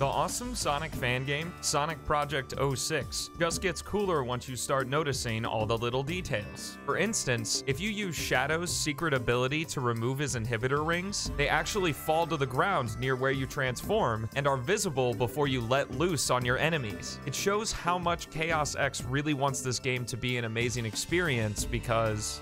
The awesome Sonic fan game, Sonic Project 06, just gets cooler once you start noticing all the little details. For instance, if you use Shadow's secret ability to remove his inhibitor rings, they actually fall to the ground near where you transform and are visible before you let loose on your enemies. It shows how much Chaos X really wants this game to be an amazing experience because